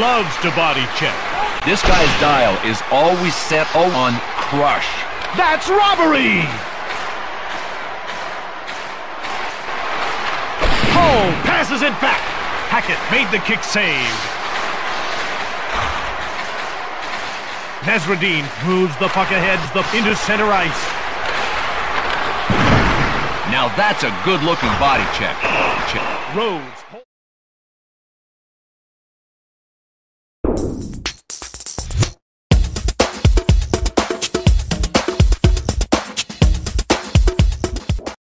loves to body check. This guy's dial is always set on crush. That's robbery! Cole passes it back. Hackett made the kick save. Nasreddine moves the puck ahead into center ice. Now that's a good-looking body check. check. Rhodes.